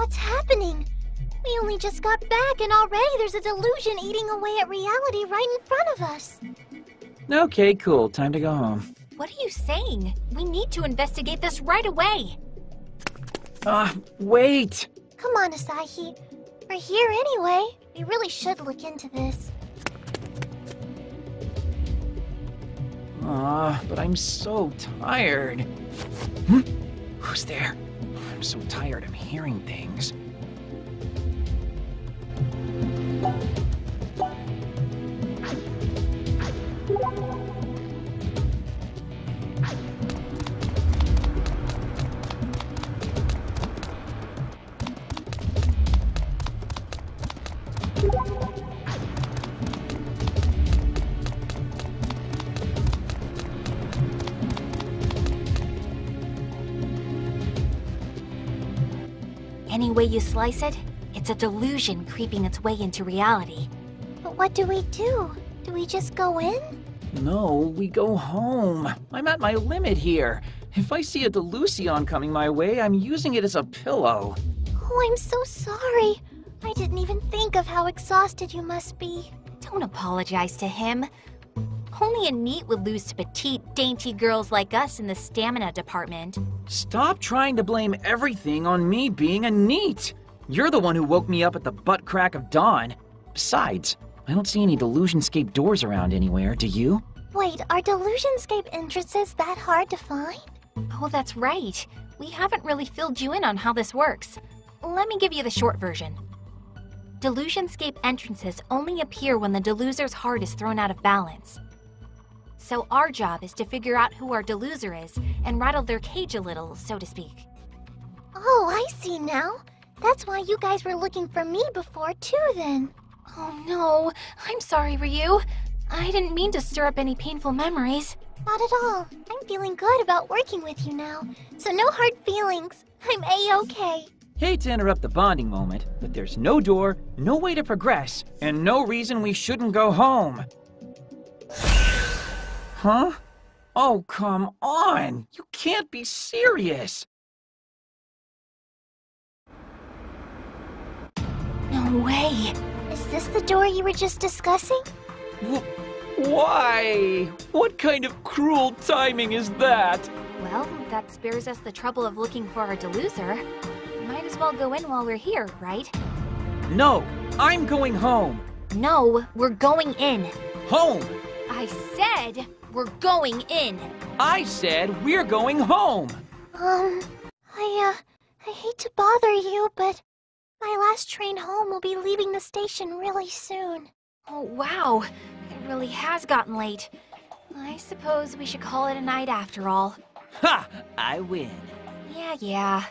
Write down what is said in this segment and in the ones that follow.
What's happening? We only just got back and already there's a delusion eating away at reality right in front of us. Okay, cool. Time to go home. What are you saying? We need to investigate this right away. Ah, wait! Come on, Asahi. We're here anyway. We really should look into this. Ah, but I'm so tired. Who's there? I'm so tired I'm hearing things. You slice it, it's a delusion creeping its way into reality. But what do we do? Do we just go in? No, we go home. I'm at my limit here. If I see a Delusion coming my way, I'm using it as a pillow. Oh, I'm so sorry. I didn't even think of how exhausted you must be. Don't apologize to him. Only a NEET would lose to petite, dainty girls like us in the stamina department. Stop trying to blame everything on me being a NEET. You're the one who woke me up at the butt crack of dawn. Besides, I don't see any Delusionscape doors around anywhere, do you? Wait, are Delusionscape entrances that hard to find? Oh, that's right. We haven't really filled you in on how this works. Let me give you the short version. Delusionscape entrances only appear when the deluser's heart is thrown out of balance. So our job is to figure out who our deluser is and rattle their cage a little, so to speak. Oh, I see now. That's why you guys were looking for me before, too, then. Oh no, I'm sorry, Ryu. I didn't mean to stir up any painful memories. Not at all. I'm feeling good about working with you now. So no hard feelings. I'm a-okay. Hate to interrupt the bonding moment, but there's no door, no way to progress, and no reason we shouldn't go home. Huh? Oh, come on! You can't be serious! No way. Is this the door you were just discussing? Wh- why? What kind of cruel timing is that? Well, that spares us the trouble of looking for our deluser. Might as well go in while we're here, right? No, I'm going home. No, we're going in. Home! I said we're going in. I said we're going home! Um, I, uh, I hate to bother you, but my last train home will be leaving the station really soon. Oh, wow. It really has gotten late. I suppose we should call it a night after all. Ha! I win. Yeah, yeah.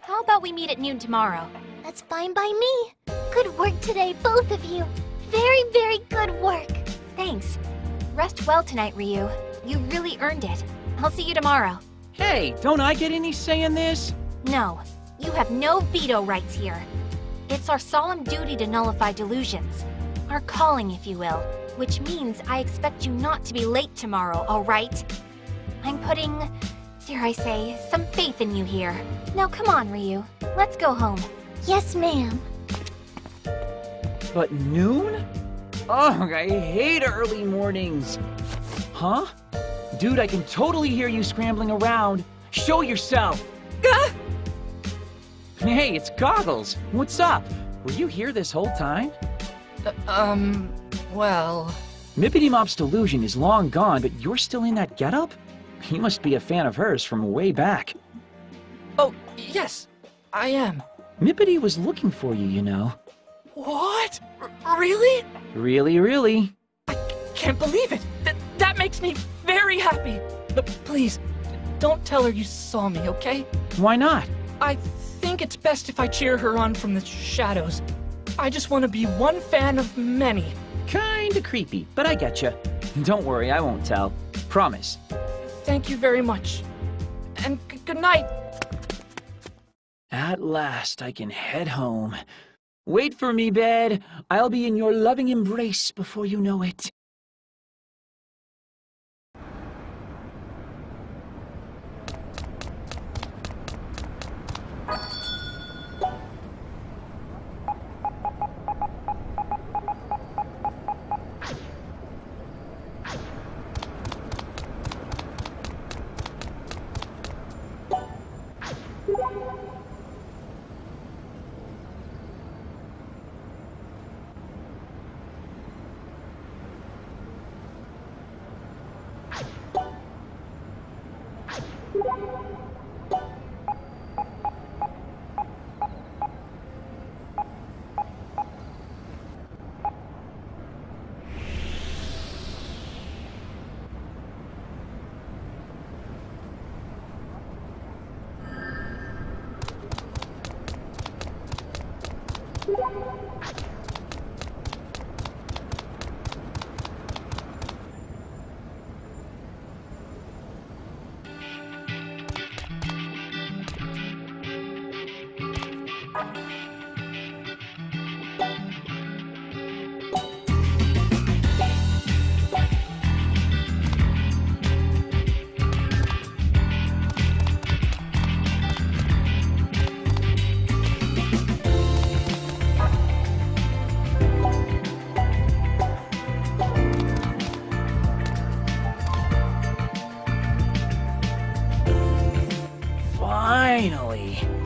How about we meet at noon tomorrow? That's fine by me. Good work today, both of you. Very, very good work. Thanks. Rest well tonight, Ryu. You really earned it. I'll see you tomorrow. Hey, don't I get any say in this? No, you have no veto rights here. It's our solemn duty to nullify delusions. Our calling, if you will. Which means I expect you not to be late tomorrow, alright? I'm putting, dare I say, some faith in you here. Now come on, Ryu. Let's go home. Yes, ma'am. But noon? Ugh, I hate early mornings. Huh? Dude, I can totally hear you scrambling around. Show yourself! Ah! Hey, it's Goggles. What's up? Were you here this whole time? Uh, um, well... Mippity Mop's delusion is long gone, but you're still in that getup? You must be a fan of hers from way back. Oh, yes, I am. Mippity was looking for you, you know. What? R really? Really, really. I can't believe it. Th that makes me very happy. But please, don't tell her you saw me, okay? Why not? I think it's best if I cheer her on from the shadows. I just want to be one fan of many. Kinda creepy, but I getcha. Don't worry, I won't tell. Promise. Thank you very much. And good night. At last, I can head home. Wait for me, bed. I'll be in your loving embrace before you know it.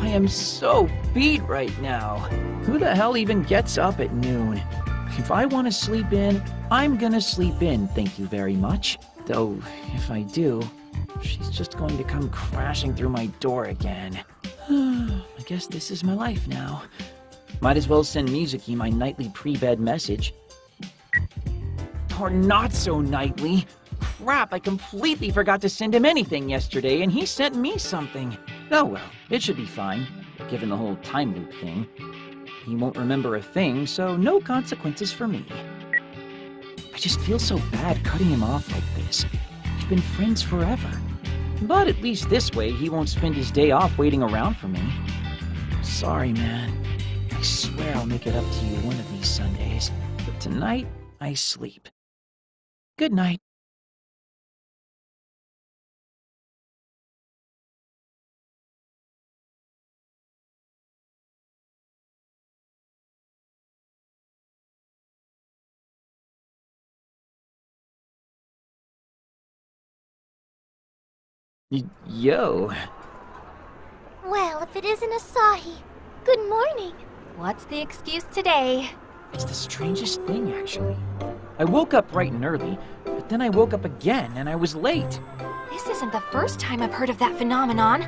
Am so beat right now. Who the hell even gets up at noon? If I want to sleep in, I'm gonna sleep in, thank you very much. Though, if I do, she's just going to come crashing through my door again. I guess this is my life now. Might as well send Mizuki my nightly pre-bed message. Or not so nightly. Crap, I completely forgot to send him anything yesterday, and he sent me something. Oh well, it should be fine, given the whole time loop thing. He won't remember a thing, so no consequences for me. I just feel so bad cutting him off like this. We've been friends forever. But at least this way, he won't spend his day off waiting around for me. Sorry, man. I swear I'll make it up to you one of these Sundays. But tonight, I sleep. Good night. Y- Yo. Well, if it isn't Asahi, good morning. What's the excuse today? It's the strangest thing, actually. I woke up bright and early, but then I woke up again and I was late. This isn't the first time I've heard of that phenomenon.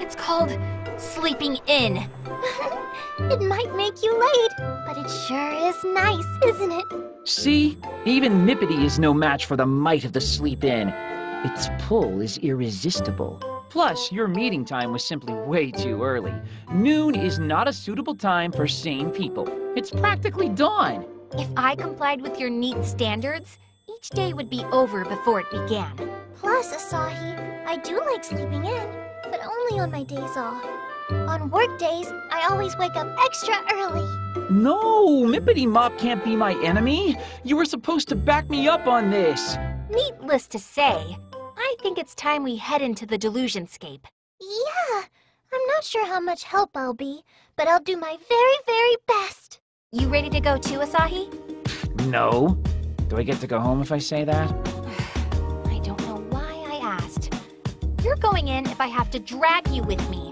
It's called sleeping in. it might make you late, but it sure is nice, isn't it? See? Even Mippity is no match for the might of the sleep in. Its pull is irresistible. Plus, your meeting time was simply way too early. Noon is not a suitable time for sane people. It's practically dawn. If I complied with your NEET standards, each day would be over before it began. Plus, Asahi, I do like sleeping in, but only on my days off. On work days, I always wake up extra early. No, Mippity Mop can't be my enemy. You were supposed to back me up on this. Needless to say, I think it's time we head into the delusionscape. Yeah, I'm not sure how much help I'll be, but I'll do my very, very best. You ready to go too, Asahi? No. Do I get to go home if I say that? I don't know why I asked. You're going in if I have to drag you with me.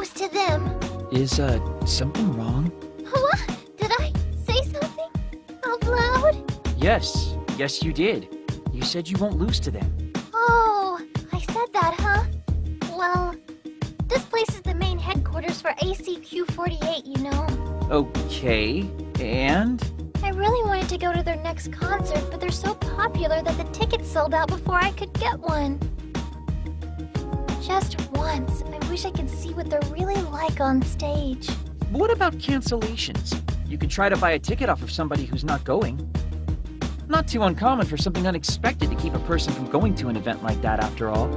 I to them. Is, uh, something wrong? What? Did I say something out loud? Yes, yes you did. You said you won't lose to them. Oh, I said that, huh? Well, this place is the main headquarters for ACQ48, you know. Okay, and? I really wanted to go to their next concert, but they're so popular that the tickets sold out before I could get one. Just once, I wish I could see what they're really like on stage. What about cancellations? You could try to buy a ticket off of somebody who's not going. Not too uncommon for something unexpected to keep a person from going to an event like that, after all.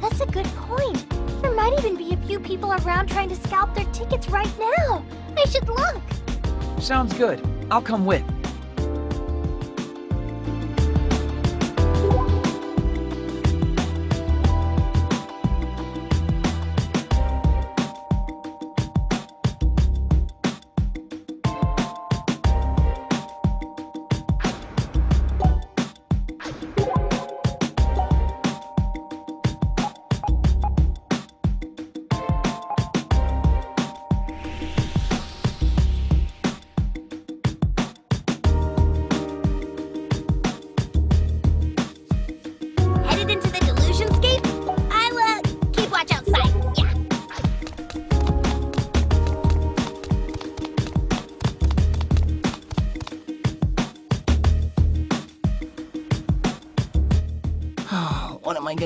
That's a good point. There might even be a few people around trying to scalp their tickets right now. I should look. Sounds good. I'll come with.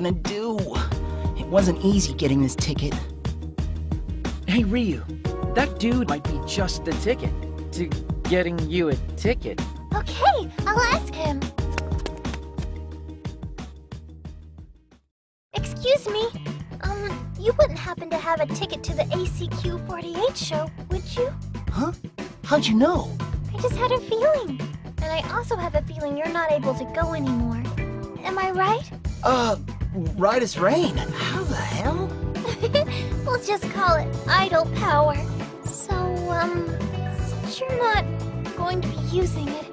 Gonna do? It wasn't easy getting this ticket. Hey, Ryu. That dude might be just the ticket to getting you a ticket. Okay, I'll ask him. Excuse me. Um, you wouldn't happen to have a ticket to the ACQ 48 show, would you? Huh? How'd you know? I just had a feeling. And I also have a feeling you're not able to go anymore. Am I right? Uh, right as rain. How the hell? we'll just call it idle power. So, um, since you're not going to be using it,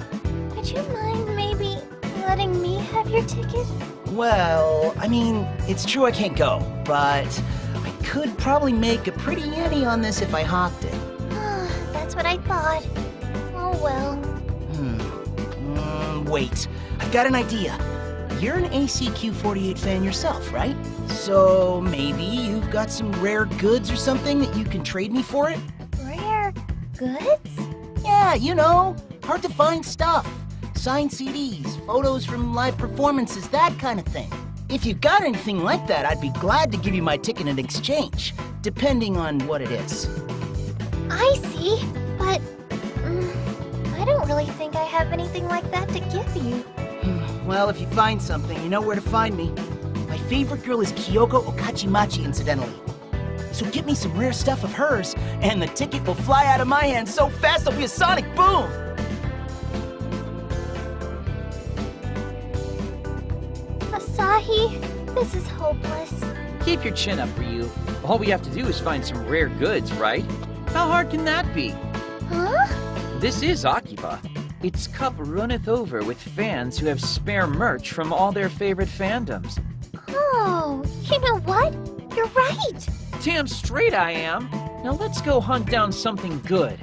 would you mind maybe letting me have your ticket? Well, I mean, it's true I can't go, but I could probably make a pretty ante on this if I hopped it. That's what I thought. Oh well. Hmm. Mm, wait, I've got an idea. You're an ACQ 48 fan yourself, right? So maybe you've got some rare goods or something that you can trade me for it? Rare goods? Yeah, you know, hard to find stuff. Signed CDs, photos from live performances, that kind of thing. If you've got anything like that, I'd be glad to give you my ticket in exchange, depending on what it is. I see, but mm, I don't really think I have anything like that to give you. Well, if you find something, you know where to find me. My favorite girl is Kyoko Okachimachi, incidentally. So get me some rare stuff of hers, and the ticket will fly out of my hand so fast it'll be a sonic boom! Asahi, this is hopeless. Keep your chin up, Ryu. All we have to do is find some rare goods, right? How hard can that be? Huh? This is Akiba. Its cup runneth over with fans who have spare merch from all their favorite fandoms. Oh, you know what? You're right. Damn straight I am. Now let's go hunt down something good.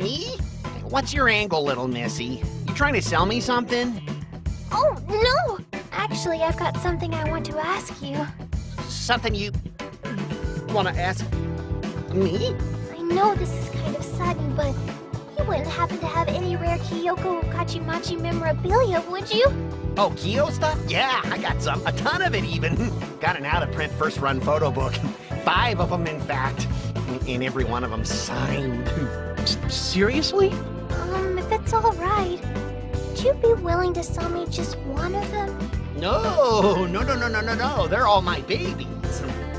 Me? What's your angle, little missy? You trying to sell me something? Oh, no! Actually, I've got something I want to ask you. Something you want to ask me? I know this is kind of sudden, but you wouldn't happen to have any rare Kyoko Okachimachi memorabilia, would you? Oh, Kyo stuff? Yeah, I got some. A ton of it, even. got an out of print first run photo book. Five of them, in fact. And every one of them signed. S- seriously? Um, if it's alright, would you be willing to sell me just one of them? No, no, no, no, no, no, no. They're all my babies.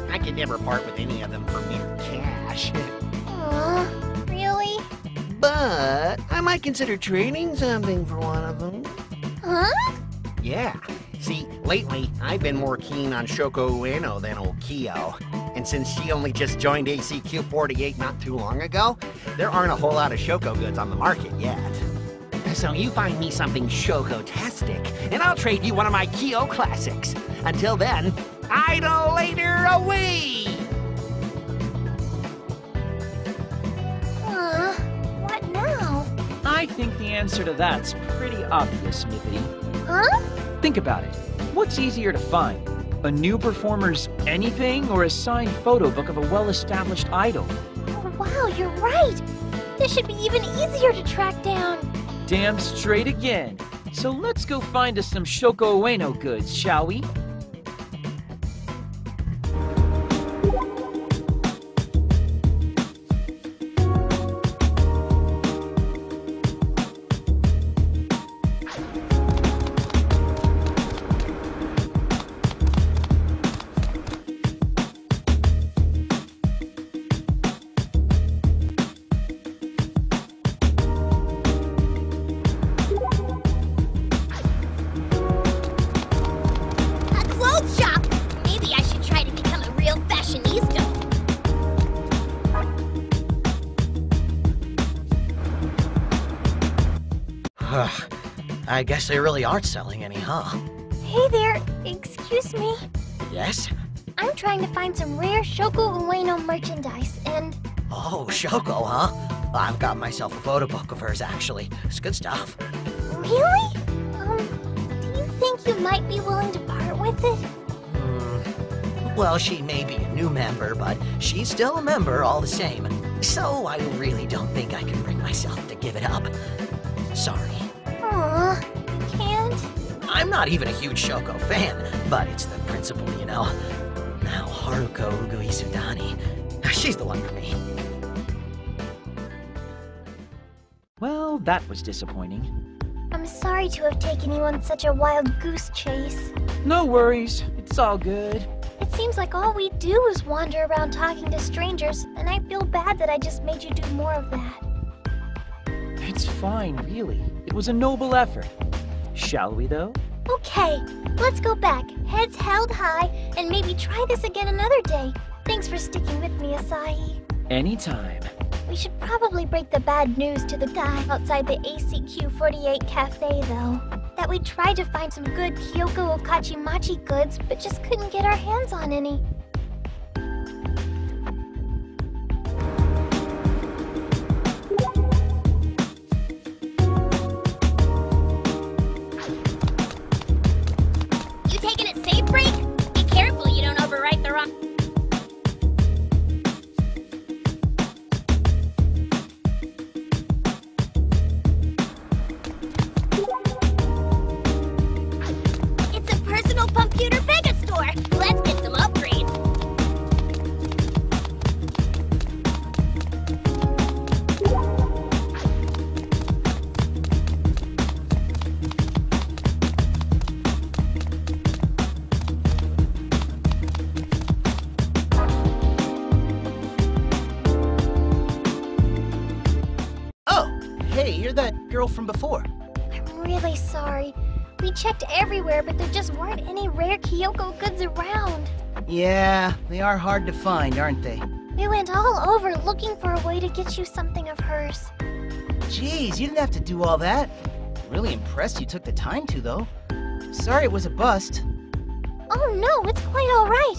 I could never part with any of them for mere cash. Aw, really? But I might consider trading something for one of them. Huh? Yeah. See, lately, I've been more keen on Shoko Ueno than old Kyo. And since she only just joined ACQ 48 not too long ago, there aren't a whole lot of Shoko goods on the market yet. So you find me something Shoko-tastic, and I'll trade you one of my Kyo classics. Until then, idle later away! Uh, what now? I think the answer to that's pretty obvious, Smithy. Huh? Think about it. What's easier to find? A new performer's anything or a signed photo book of a well-established idol? Oh, wow, you're right! This should be even easier to track down. Damn straight again. So let's go find us some Shoko Ueno goods, shall we? I guess they really aren't selling any, huh? Hey there, excuse me. Yes? I'm trying to find some rare Shoko Ueno merchandise, and Oh, Shoko, huh? I've got myself a photo book of hers, actually. It's good stuff. really? Um, do you think you might be willing to part with it? Hmm. Well, she may be a new member, but she's still a member all the same. So I really don't think I can bring myself to give it up. Sorry. Aw, you can't? I'm not even a huge Shoko fan, but it's the principle, you know. Now, Haruko Uguisudani. She's the one for me. Well, that was disappointing. I'm sorry to have taken you on such a wild goose chase. No worries. It's all good. It seems like all we do is wander around talking to strangers, and I feel bad that I just made you do more of that. It's fine, really. It was a noble effort. Shall we, though? Okay, let's go back, heads held high, and maybe try this again another day. Thanks for sticking with me, Asahi. Anytime. We should probably break the bad news to the guy outside the ACQ 48 cafe, though. That we tried to find some good Kyoko Okachimachi goods, but just couldn't get our hands on any. Kyoko goods around. Yeah, they are hard to find, aren't they? We went all over looking for a way to get you something of hers. Jeez, you didn't have to do all that. Really impressed you took the time to, though. Sorry it was a bust. Oh no, it's quite all right.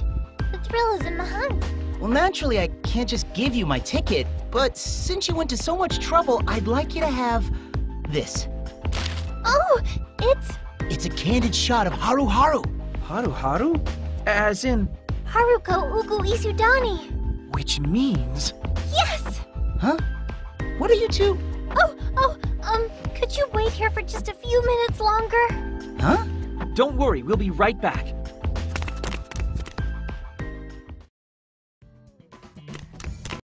The thrill is in the hunt. Well, naturally, I can't just give you my ticket, but since you went to so much trouble, I'd like you to have this. Oh, it's It's a candid shot of Haru Haru. Haru Haru? As in, Haruko Uguisudani. which means. Yes! Huh? What are you two? Oh, oh, um, could you wait here for just a few minutes longer? Huh? Don't worry, we'll be right back.